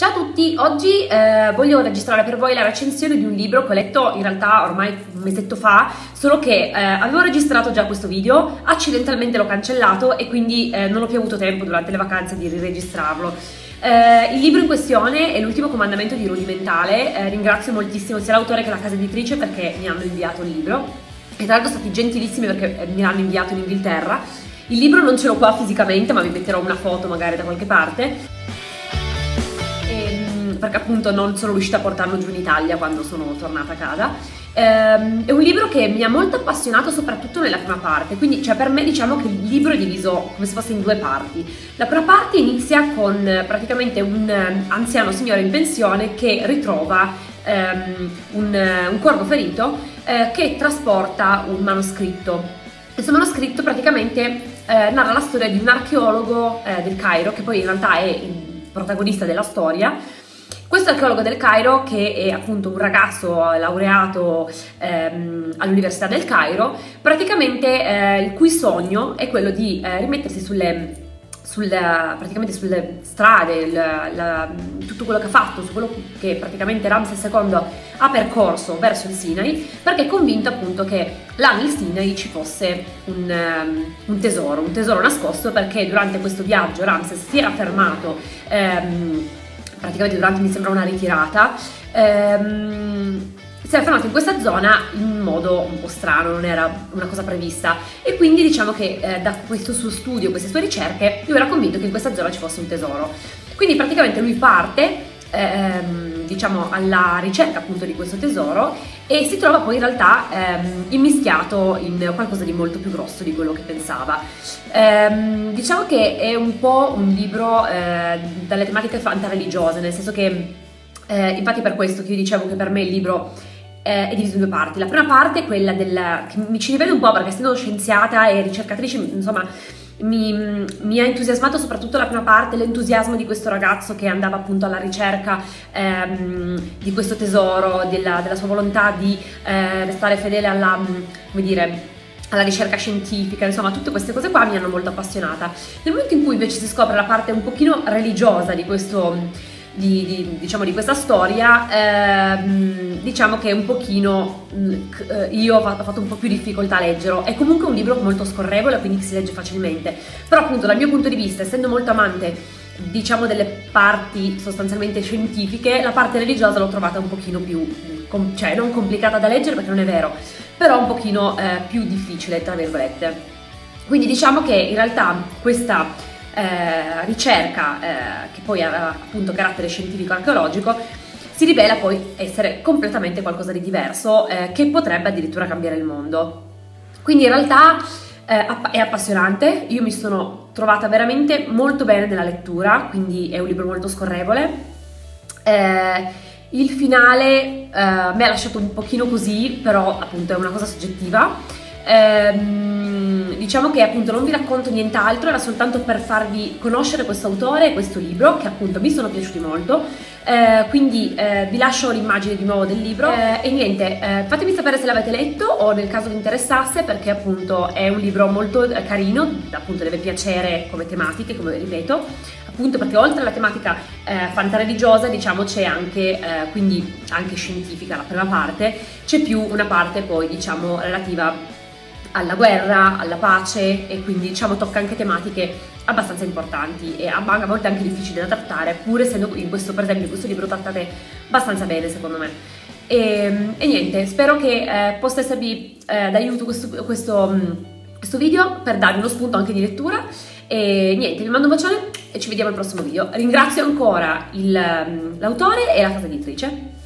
Ciao a tutti, oggi eh, voglio registrare per voi la recensione di un libro che ho letto in realtà ormai un mesetto fa, solo che eh, avevo registrato già questo video, accidentalmente l'ho cancellato e quindi eh, non ho più avuto tempo durante le vacanze di riregistrarlo. Eh, il libro in questione è L'ultimo comandamento di Rudimentale, eh, ringrazio moltissimo sia l'autore che la casa editrice perché mi hanno inviato il libro e tra l'altro sono stati gentilissimi perché eh, me l'hanno inviato in Inghilterra. Il libro non ce l'ho qua fisicamente ma vi metterò una foto magari da qualche parte perché appunto non sono riuscita a portarlo giù in Italia quando sono tornata a casa. Ehm, è un libro che mi ha molto appassionato soprattutto nella prima parte, quindi cioè per me diciamo che il libro è diviso come se fosse in due parti. La prima parte inizia con eh, praticamente un eh, anziano signore in pensione che ritrova ehm, un, eh, un, corpo ferito eh, che trasporta un manoscritto. Questo manoscritto praticamente eh, narra la storia di un archeologo eh, del Cairo, che poi in realtà è il protagonista della storia, questo archeologo del Cairo, che è appunto un ragazzo laureato ehm, all'Università del Cairo, praticamente eh, il cui sogno è quello di eh, rimettersi sulle sul, praticamente sulle strade, la, la, tutto quello che ha fatto, su quello che praticamente Ramses II ha percorso verso il Sinai, perché è convinto appunto che là nel Sinai ci fosse un, um, un tesoro, un tesoro nascosto, perché durante questo viaggio Ramses si era fermato. Um, praticamente durante mi sembra una ritirata, ehm, si era fermato in questa zona in modo un po' strano, non era una cosa prevista e quindi diciamo che eh, da questo suo studio, queste sue ricerche, lui era convinto che in questa zona ci fosse un tesoro. Quindi praticamente lui parte ehm, diciamo alla ricerca appunto di questo tesoro e si trova poi in realtà ehm, immischiato in qualcosa di molto più grosso di quello che pensava. Ehm, diciamo che è un po' un libro eh, dalle tematiche fantareligiose, nel senso che eh, infatti per questo che io dicevo che per me il libro eh, è diviso in due parti. La prima parte è quella del... che mi ci rivedo un po' perché essendo scienziata e ricercatrice, insomma, mi, mi, ha entusiasmato soprattutto la prima parte, l'entusiasmo di questo ragazzo che andava appunto alla ricerca ehm, di questo tesoro, della, della sua volontà di eh, restare fedele alla, come dire, alla ricerca scientifica, insomma tutte queste cose qua mi hanno molto appassionata. Nel momento in cui invece si scopre la parte un pochino religiosa di questo di, di, diciamo, di questa storia, ehm, diciamo che un pochino mm, eh, io ho fatto un po' più difficoltà a leggerlo. È comunque un libro molto scorrevole, quindi si legge facilmente. Però appunto dal mio punto di vista, essendo molto amante diciamo delle parti sostanzialmente scientifiche, la parte religiosa l'ho trovata un pochino più, cioè non complicata da leggere perché non è vero, però un pochino eh, più difficile, tra virgolette. Quindi diciamo che in realtà questa eh, ricerca eh, che poi aveva appunto carattere scientifico archeologico si rivela poi essere completamente qualcosa di diverso eh, che potrebbe addirittura cambiare il mondo. Quindi in realtà eh, è appassionante, io mi sono trovata veramente molto bene nella lettura, quindi è un libro molto scorrevole. Eh, il finale eh, mi ha lasciato un pochino così, però appunto è una cosa soggettiva. Ehm, diciamo che appunto non vi racconto nient'altro, era soltanto per farvi conoscere questo autore e questo libro che appunto mi sono piaciuti molto. Eh, quindi eh, vi lascio l'immagine di nuovo del libro eh, e niente, eh, fatemi sapere se l'avete letto o nel caso vi interessasse perché appunto è un libro molto eh, carino, appunto deve piacere come tematiche, come ripeto, appunto perché oltre alla tematica eh, fantareligiosa diciamo c'è anche, quindi anche scientifica la prima parte, c'è più una parte poi diciamo relativa alla guerra, alla pace e quindi diciamo tocca anche tematiche abbastanza importanti e a volte anche difficili da trattare, pur essendo in questo, per esempio, in questo libro trattate abbastanza bene secondo me. E, ehm, e niente, spero che eh, possa esservi eh, d'aiuto questo, questo, mm, questo, video per darvi uno spunto anche di lettura e niente, vi mando un bacione e ci vediamo al prossimo video. Ringrazio ancora mm, l'autore e la casa editrice.